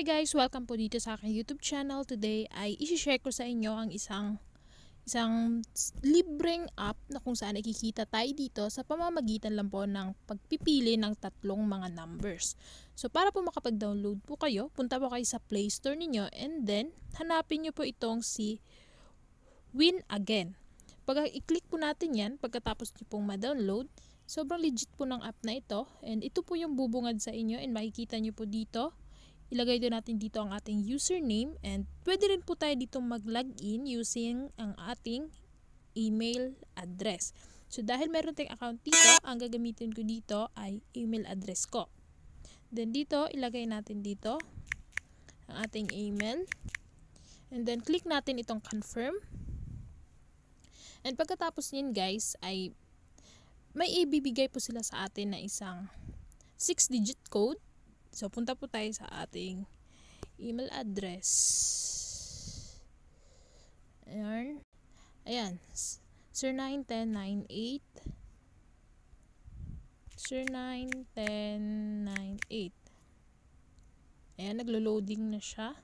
Hi guys! Welcome po dito sa aking YouTube channel. Today ay isi-share ko sa inyo ang isang isang libreng app na kung saan nakikita tayo dito sa pamamagitan lang po ng pagpipili ng tatlong mga numbers. So para po makapag-download po kayo, punta po kayo sa Play Store ninyo and then hanapin nyo po itong si Win Again. Pag i-click po natin yan, pagkatapos nyo pong ma-download, sobrang legit po ng app na ito and ito po yung bubungad sa inyo and makikita nyo po dito ilagay din natin dito ang ating username and pwede rin po tayo dito mag-login using ang ating email address. So dahil meron tayong account dito, ang gagamitin ko dito ay email address ko. Then dito, ilagay natin dito ang ating email. And then click natin itong confirm. And pagkatapos niyan guys, ay may ibibigay po sila sa atin na isang 6-digit code So, punta po tayo sa ating email address. Ayan. Ayan. Sir 91098 Sir 91098 Ayan, naglo-loading na siya.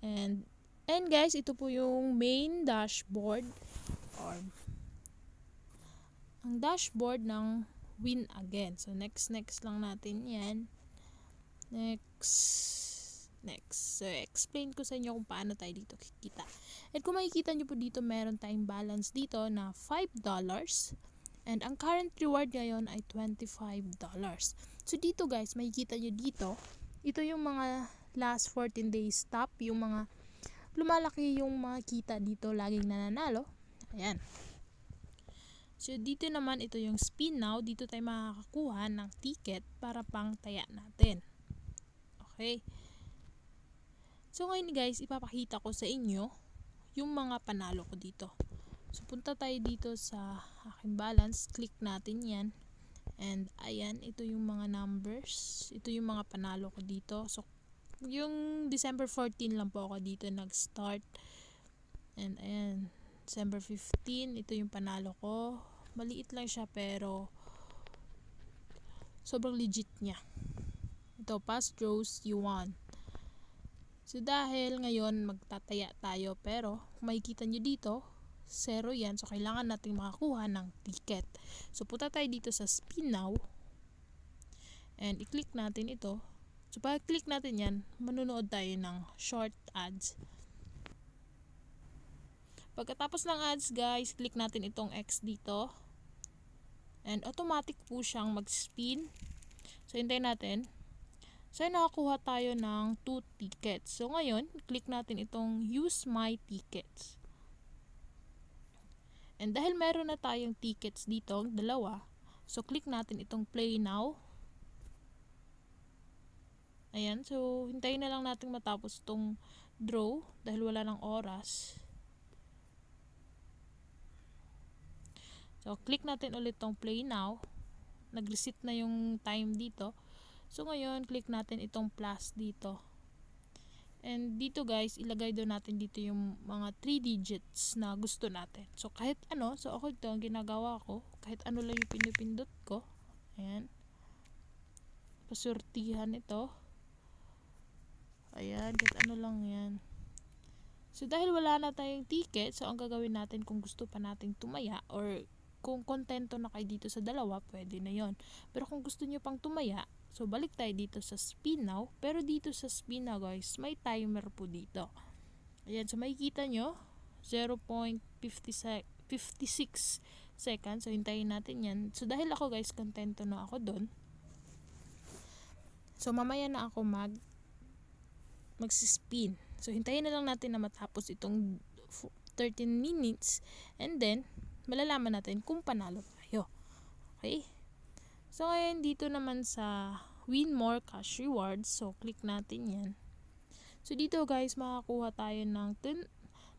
And, and guys, ito po yung main dashboard or ang dashboard ng Win Again. So, next, next lang natin yan. Next. Next. So, explain ko sa inyo kung paano tayo dito kikita. At kung makikita nyo po dito, meron tayong balance dito na $5. And ang current reward ngayon ay $25. So, dito guys, makikita nyo dito, ito yung mga last 14 days top, yung mga lumalaki yung mga kita dito, laging nananalo. Ayan. So, dito naman, ito yung spin now. Dito tayo makakakuha ng ticket para pang taya natin. Okay? So ngayon guys, ipapakita ko sa inyo yung mga panalo ko dito. So punta tayo dito sa aking balance, click natin yan. And ayan, ito yung mga numbers. Ito yung mga panalo ko dito. So yung December 14 lang po ako dito nag-start. And ayan, December 15, ito yung panalo ko. Maliit lang siya pero sobrang legit niya. Ito, past draws you won. So, dahil ngayon magtataya tayo, pero makikita nyo dito, zero yan. So, kailangan natin makakuha ng ticket. So, punta tayo dito sa spin now. And, i-click natin ito. So, pag click natin yan, manunood tayo ng short ads. Pagkatapos ng ads, guys, click natin itong X dito. And, automatic po siyang mag-spin. So, hintayin natin. So, nakakuha tayo ng 2 tickets. So, ngayon, click natin itong use my tickets. And dahil meron na tayong tickets dito, dalawa, so click natin itong play now. Ayan, so hintayin na lang natin matapos itong draw dahil wala ng oras. So, click natin ulit itong play now. Nag-reset na yung time dito. So ngayon, click natin itong plus dito. And dito guys, ilagay doon natin dito yung mga 3 digits na gusto natin. So kahit ano, so ako ito ang ginagawa ko, kahit ano lang yung pinipindot ko. Ayan. Pasurtihan ito. Ayan, kahit ano lang yan. So dahil wala na tayong ticket, so ang gagawin natin kung gusto pa nating tumaya or kung kontento na kayo dito sa dalawa, pwede na yon. Pero kung gusto nyo pang tumaya, So, balik tayo dito sa spin now. Pero dito sa spin now, guys, may timer po dito. Ayan, so makikita nyo, 0.56 seconds. So, hintayin natin yan. So, dahil ako, guys, kontento na ako doon. So, mamaya na ako mag magsispin. So, hintayin na lang natin na matapos itong 13 minutes. And then, malalaman natin kung panalo tayo. Okay? So, ngayon dito naman sa win more cash rewards. So, click natin yan. So, dito guys, makakuha tayo ng 10%,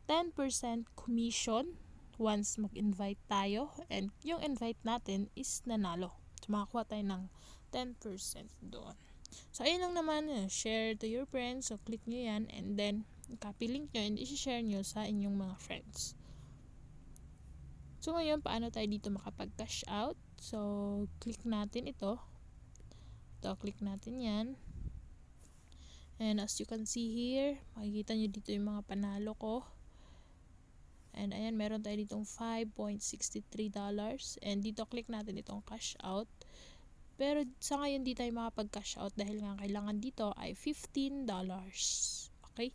10% commission once mag-invite tayo. And yung invite natin is nanalo. So, makakuha tayo ng 10% doon. So, ayun lang naman. Share to your friends. So, click nyo yan. And then, copy link nyo and isi-share nyo sa inyong mga friends. So, ngayon, paano tayo dito makapag-cash out? So, click natin ito. Ito, click natin yan. And as you can see here, makikita nyo dito yung mga panalo ko. And ayan, meron tayo ditong $5.63. And dito click natin itong cash out. Pero sa ngayon di tayo makapag cash out dahil nga kailangan dito ay $15. Okay?